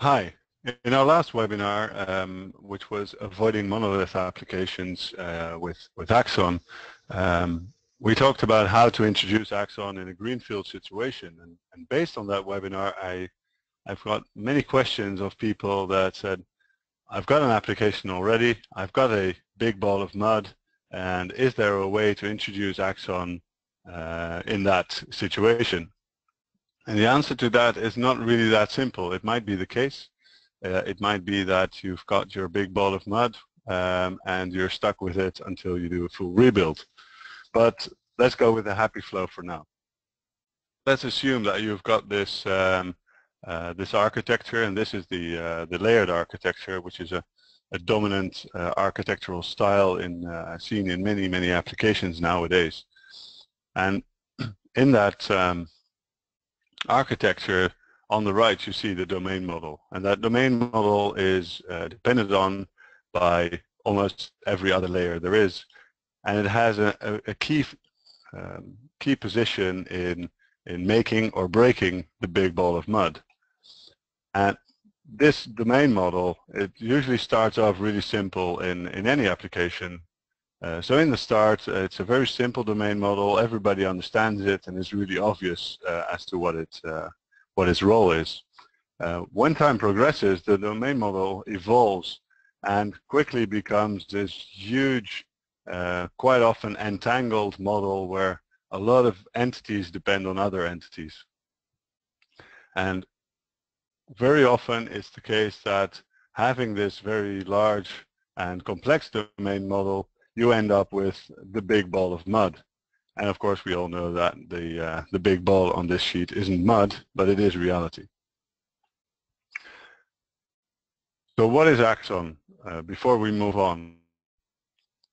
Hi. In our last webinar, um, which was avoiding monolith applications uh, with, with Axon, um, we talked about how to introduce Axon in a greenfield situation. And, and based on that webinar, I, I've got many questions of people that said, I've got an application already, I've got a big ball of mud, and is there a way to introduce Axon uh, in that situation? And the answer to that is not really that simple. It might be the case, uh, it might be that you've got your big ball of mud um, and you're stuck with it until you do a full rebuild. But let's go with the happy flow for now. Let's assume that you've got this um, uh, this architecture, and this is the uh, the layered architecture, which is a, a dominant uh, architectural style in uh, seen in many many applications nowadays. And in that um, architecture, on the right you see the domain model. And that domain model is uh, depended on by almost every other layer there is. And it has a, a, a key um, key position in in making or breaking the big ball of mud. And this domain model it usually starts off really simple in in any application uh, so in the start, uh, it's a very simple domain model. Everybody understands it, and it's really obvious uh, as to what it uh, what its role is. Uh, when time progresses, the domain model evolves and quickly becomes this huge, uh, quite often entangled model where a lot of entities depend on other entities. And very often it's the case that having this very large and complex domain model, you end up with the big ball of mud. And of course, we all know that the, uh, the big ball on this sheet isn't mud, but it is reality. So what is Axon? Uh, before we move on,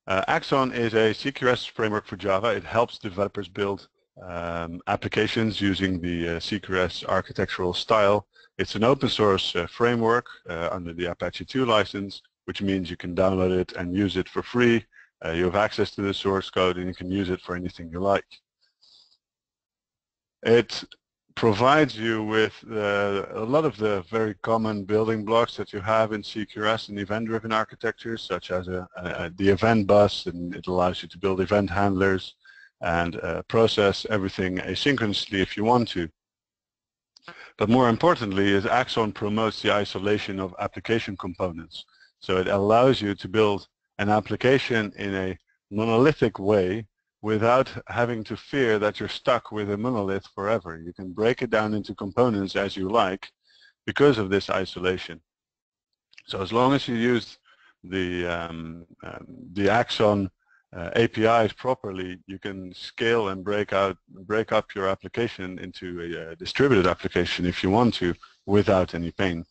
uh, Axon is a CQRS framework for Java. It helps developers build um, applications using the uh, CQRS architectural style. It's an open source uh, framework uh, under the Apache 2 license, which means you can download it and use it for free uh, you have access to the source code and you can use it for anything you like. It provides you with uh, a lot of the very common building blocks that you have in CQRS and event-driven architectures, such as a, a, the event bus, and it allows you to build event handlers and uh, process everything asynchronously if you want to. But more importantly is Axon promotes the isolation of application components. So it allows you to build an application in a monolithic way without having to fear that you're stuck with a monolith forever. You can break it down into components as you like because of this isolation. So as long as you use the, um, um, the Axon uh, APIs properly, you can scale and break out, break up your application into a, a distributed application if you want to without any pain.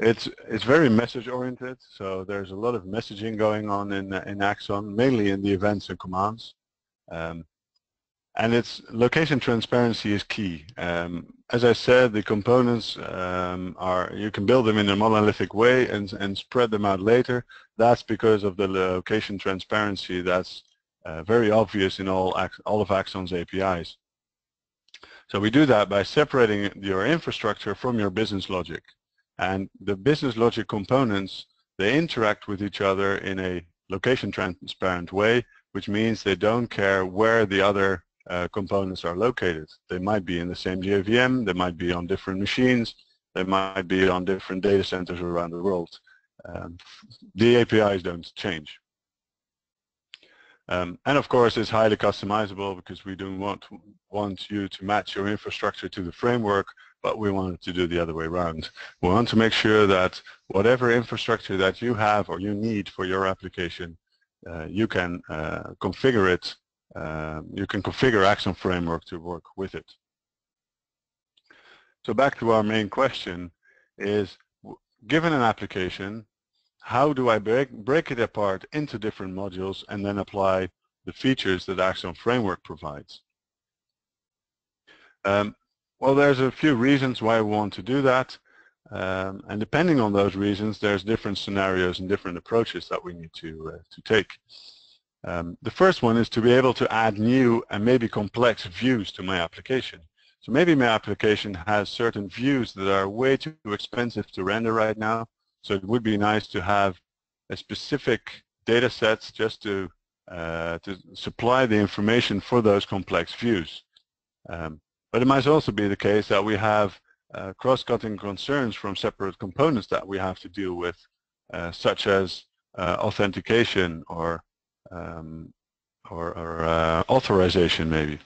It's it's very message oriented, so there's a lot of messaging going on in in Axon, mainly in the events and commands. Um, and its location transparency is key. Um, as I said, the components um, are you can build them in a monolithic way and and spread them out later. That's because of the location transparency that's uh, very obvious in all all of Axon's APIs. So we do that by separating your infrastructure from your business logic. And the business logic components, they interact with each other in a location transparent way, which means they don't care where the other uh, components are located. They might be in the same JVM, they might be on different machines, they might be on different data centers around the world. Um, the APIs don't change. Um, and of course, it's highly customizable because we don't want, want you to match your infrastructure to the framework but we wanted to do the other way around. We want to make sure that whatever infrastructure that you have or you need for your application, uh, you can uh, configure it, uh, you can configure Axon Framework to work with it. So back to our main question is, given an application, how do I break, break it apart into different modules and then apply the features that Axon Framework provides? Um, well, there's a few reasons why we want to do that. Um, and depending on those reasons, there's different scenarios and different approaches that we need to, uh, to take. Um, the first one is to be able to add new and maybe complex views to my application. So maybe my application has certain views that are way too expensive to render right now. So it would be nice to have a specific data sets just to, uh, to supply the information for those complex views. Um, but it might also be the case that we have uh, cross-cutting concerns from separate components that we have to deal with, uh, such as uh, authentication or um, or, or uh, authorization maybe.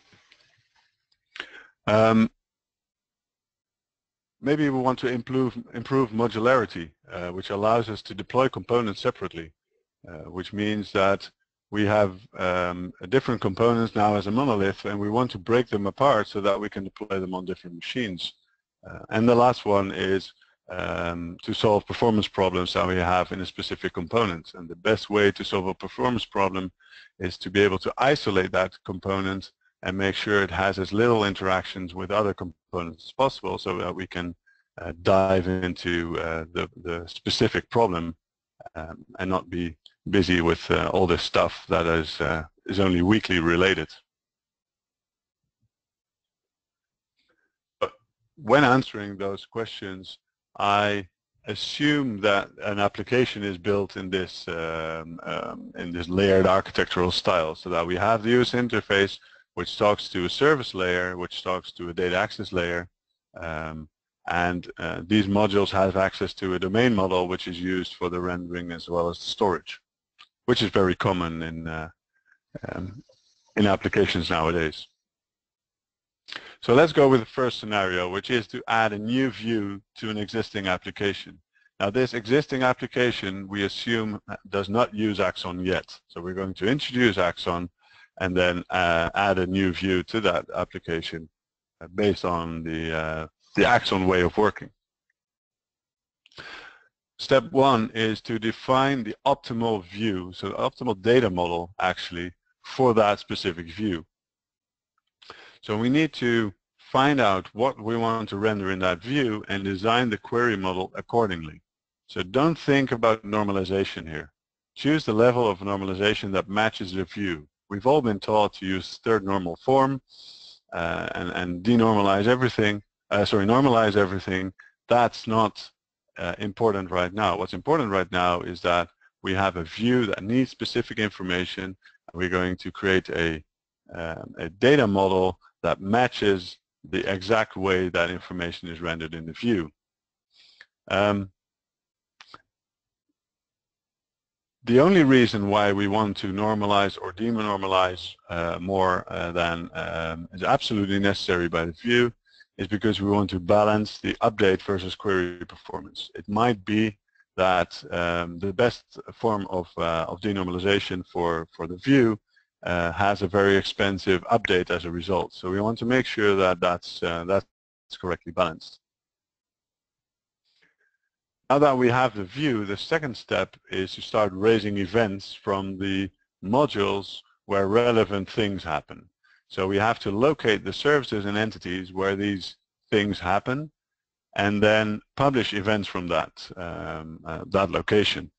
Um, maybe we want to improve, improve modularity, uh, which allows us to deploy components separately, uh, which means that we have um, different components now as a monolith and we want to break them apart so that we can deploy them on different machines. Uh, and the last one is um, to solve performance problems that we have in a specific component. And the best way to solve a performance problem is to be able to isolate that component and make sure it has as little interactions with other components as possible so that we can uh, dive into uh, the, the specific problem um, and not be busy with uh, all this stuff that is, uh, is only weakly related. But when answering those questions, I assume that an application is built in this um, um, in this layered architectural style so that we have the user interface which talks to a service layer which talks to a data access layer um, and uh, these modules have access to a domain model which is used for the rendering as well as the storage which is very common in uh, um, in applications nowadays. So let's go with the first scenario, which is to add a new view to an existing application. Now this existing application, we assume, does not use Axon yet. So we're going to introduce Axon and then uh, add a new view to that application uh, based on the, uh, the Axon way of working. Step one is to define the optimal view, so the optimal data model actually for that specific view. So we need to find out what we want to render in that view and design the query model accordingly. So don't think about normalization here. Choose the level of normalization that matches the view. We've all been taught to use third normal form uh, and, and denormalize everything, uh, sorry, normalize everything. That's not uh, important right now. What's important right now is that we have a view that needs specific information. We're going to create a, um, a data model that matches the exact way that information is rendered in the view. Um, the only reason why we want to normalize or denormalize uh, more uh, than um, is absolutely necessary by the view is because we want to balance the update versus query performance. It might be that um, the best form of, uh, of denormalization for, for the view uh, has a very expensive update as a result. So we want to make sure that that's, uh, that's correctly balanced. Now that we have the view, the second step is to start raising events from the modules where relevant things happen. So we have to locate the services and entities where these things happen and then publish events from that, um, uh, that location.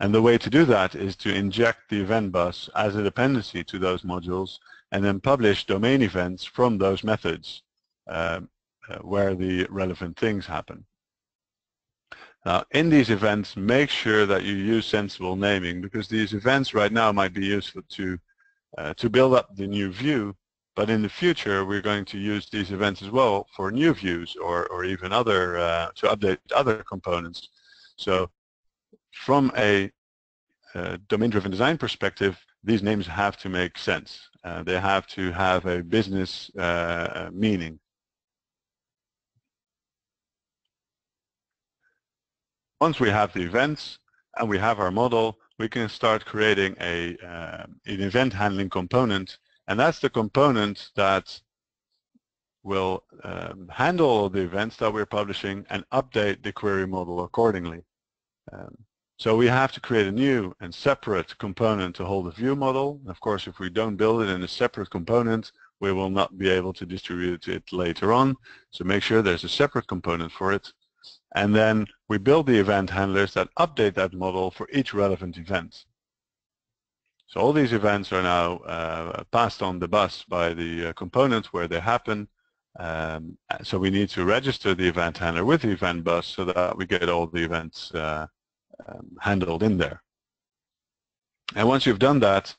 And the way to do that is to inject the event bus as a dependency to those modules and then publish domain events from those methods uh, uh, where the relevant things happen. Now, in these events, make sure that you use sensible naming because these events right now might be useful to, uh, to build up the new view, but in the future, we're going to use these events as well for new views or, or even other, uh, to update other components. So from a uh, domain-driven design perspective, these names have to make sense. Uh, they have to have a business uh, meaning. Once we have the events and we have our model, we can start creating a, uh, an event handling component and that's the component that will um, handle the events that we're publishing and update the query model accordingly. Um, so we have to create a new and separate component to hold the view model. Of course, if we don't build it in a separate component, we will not be able to distribute it later on. So make sure there's a separate component for it. And then we build the event handlers that update that model for each relevant event. So all these events are now uh, passed on the bus by the uh, components where they happen Um, so we need to register the event handler with the event bus so that we get all the events uh, um, handled in there. And once you've done that,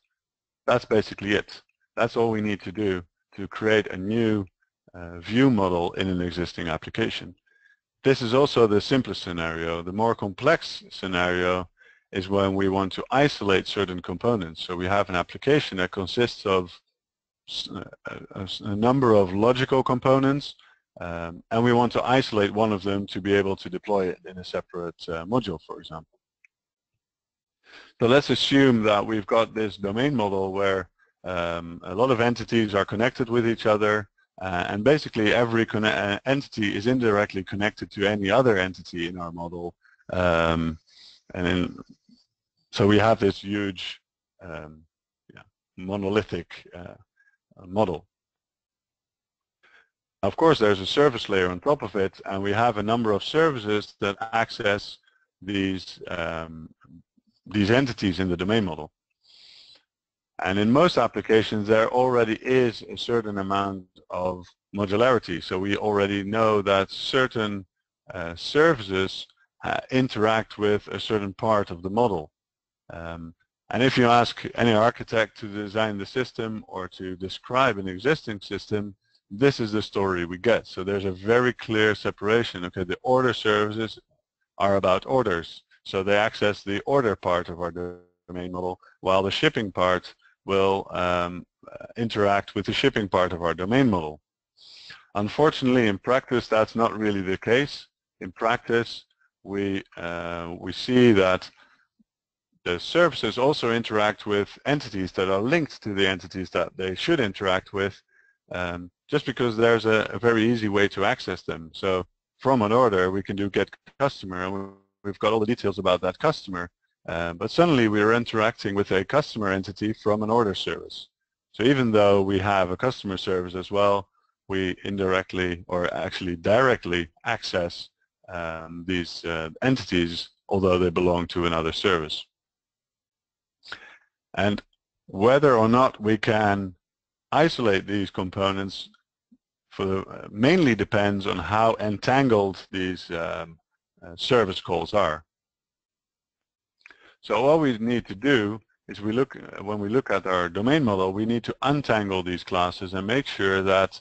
that's basically it. That's all we need to do to create a new uh, view model in an existing application. This is also the simplest scenario. The more complex scenario is when we want to isolate certain components. So we have an application that consists of a, a number of logical components um, and we want to isolate one of them to be able to deploy it in a separate uh, module, for example. So let's assume that we've got this domain model where um, a lot of entities are connected with each other uh, and basically every uh, entity is indirectly connected to any other entity in our model um, and in, so we have this huge um, yeah, monolithic uh, model. Of course, there's a service layer on top of it, and we have a number of services that access these um, these entities in the domain model. And in most applications, there already is a certain amount of modularity. So we already know that certain uh, services uh, interact with a certain part of the model. Um, and if you ask any architect to design the system or to describe an existing system, this is the story we get. So there's a very clear separation. Okay, the order services are about orders. So they access the order part of our domain model, while the shipping part will um, interact with the shipping part of our domain model. Unfortunately, in practice, that's not really the case. In practice, we, uh, we see that the services also interact with entities that are linked to the entities that they should interact with um, just because there's a, a, very easy way to access them. So from an order, we can do get customer, and we've got all the details about that customer. Uh, but suddenly we are interacting with a customer entity from an order service. So even though we have a customer service as well, we indirectly or actually directly access um, these uh, entities, although they belong to another service. And whether or not we can isolate these components for the, uh, mainly depends on how entangled these um, uh, service calls are. So all we need to do is we look uh, when we look at our domain model, we need to untangle these classes and make sure that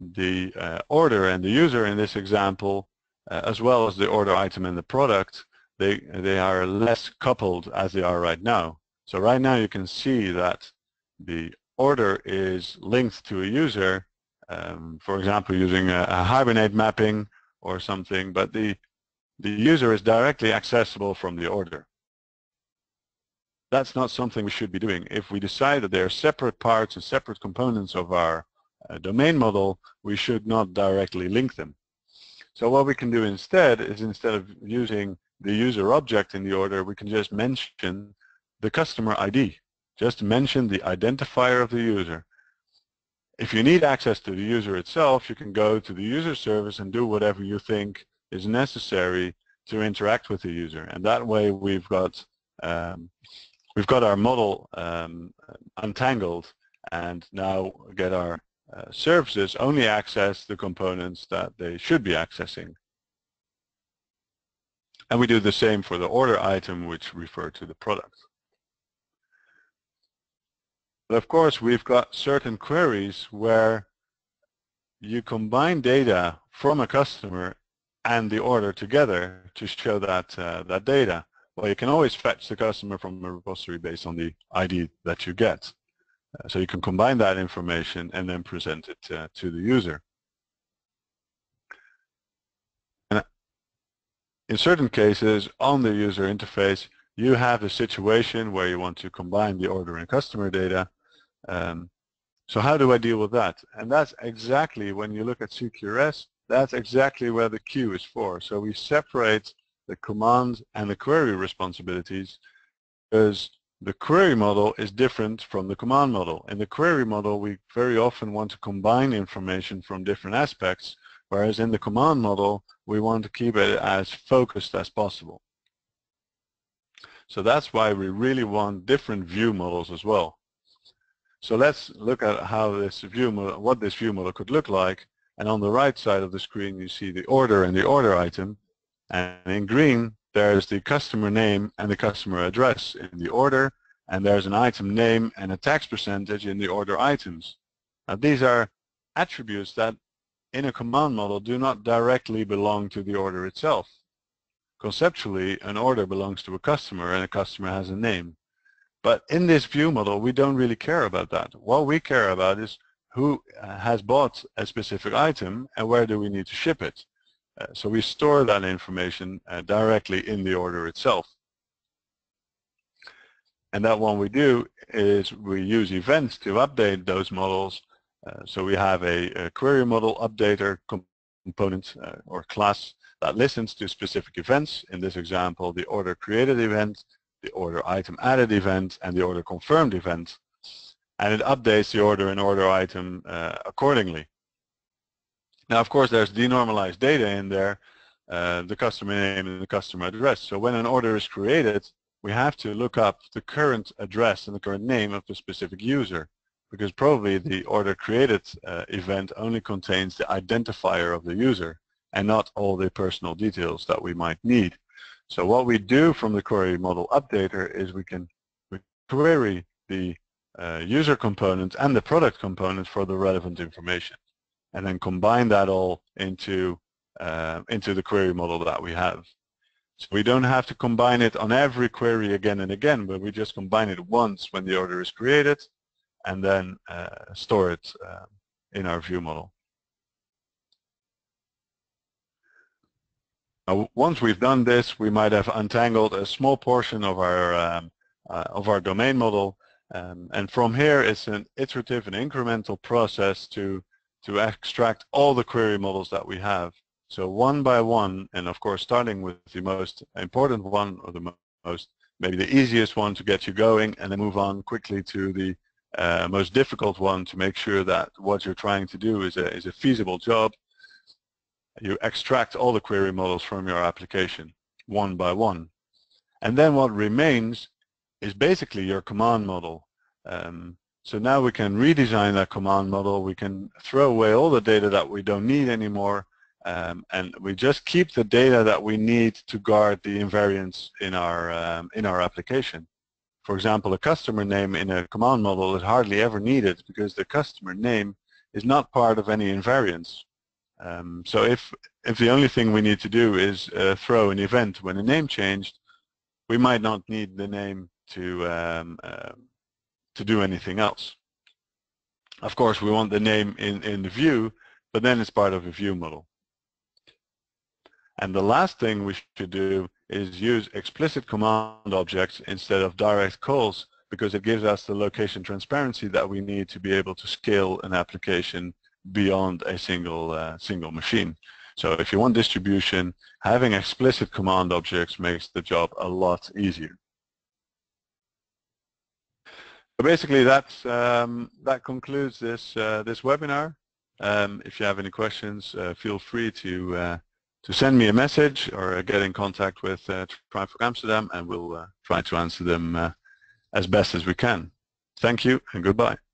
the uh, order and the user in this example, uh, as well as the order item and the product, they they are less coupled as they are right now. So right now you can see that the order is linked to a user, um, for example, using a, a, Hibernate mapping or something, but the, the user is directly accessible from the order. That's not something we should be doing. If we decide that they are separate parts and separate components of our uh, domain model, we should not directly link them. So what we can do instead is instead of using the user object in the order, we can just mention the customer ID. Just mention the identifier of the user. If you need access to the user itself, you can go to the user service and do whatever you think is necessary to interact with the user. And that way we've got um, we've got our model um, untangled and now get our uh, services only access the components that they should be accessing. And we do the same for the order item which refer to the product. But of course, we've got certain queries where you combine data from a customer and the order together to show that uh, that data. Well, you can always fetch the customer from a repository based on the ID that you get. Uh, so you can combine that information and then present it uh, to the user. And in certain cases, on the user interface, you have a situation where you want to combine the order and customer data um, so how do I deal with that? And that's exactly, when you look at CQRS, that's exactly where the Q is for. So we separate the command and the query responsibilities because the query model is different from the command model. In the query model, we very often want to combine information from different aspects, whereas in the command model, we want to keep it as focused as possible. So that's why we really want different view models as well. So let's look at how this view model, what this view model could look like. And on the right side of the screen, you see the order and the order item. And in green, there's the customer name and the customer address in the order. And there's an item name and a tax percentage in the order items. Now, these are attributes that in a command model do not directly belong to the order itself. Conceptually, an order belongs to a customer and a customer has a name. But in this view model, we don't really care about that. What we care about is who has bought a specific item and where do we need to ship it. Uh, so we store that information uh, directly in the order itself. And that one we do is we use events to update those models. Uh, so we have a, a, query model updater component uh, or class that listens to specific events. In this example, the order created event, the order item added event, and the order confirmed event and it updates the order and order item uh, accordingly. Now, of course, there's denormalized data in there, uh, the customer name and the customer address. So when an order is created, we have to look up the current address and the current name of the specific user because probably the order created uh, event only contains the identifier of the user and not all the personal details that we might need. So what we do from the query model updater is we can query the uh, user component and the product component for the relevant information and then combine that all into uh, into the query model that we have. So we don't have to combine it on every query again and again, but we just combine it once when the order is created and then uh, store it uh, in our view model. Now, once we've done this, we might have untangled a small portion of our um, uh, of our domain model um, and from here, it's an iterative and incremental process to, to extract all the query models that we have. So one by one, and of course starting with the most important one or the most, maybe the easiest one to get you going and then move on quickly to the uh, most difficult one to make sure that what you're trying to do is a, is a feasible job. You extract all the query models from your application one by one. And then what remains is basically your command model. Um, so now we can redesign that command model. We can throw away all the data that we don't need anymore. Um, and we just keep the data that we need to guard the invariants in our, um, in our application. For example, a customer name in a command model is hardly ever needed because the customer name is not part of any invariants. Um, so if, if the only thing we need to do is uh, throw an event when a name changed, we might not need the name to um, uh, to do anything else. Of course, we want the name in in the view, but then it's part of a view model. And the last thing we should do is use explicit command objects instead of direct calls because it gives us the location transparency that we need to be able to scale an application beyond a single uh, single machine. So if you want distribution, having explicit command objects makes the job a lot easier So basically, that's um, that concludes this uh, this webinar. Um, if you have any questions, uh, feel free to uh, to send me a message or get in contact with uh, Amsterdam, and we'll uh, try to answer them uh, as best as we can. Thank you and goodbye.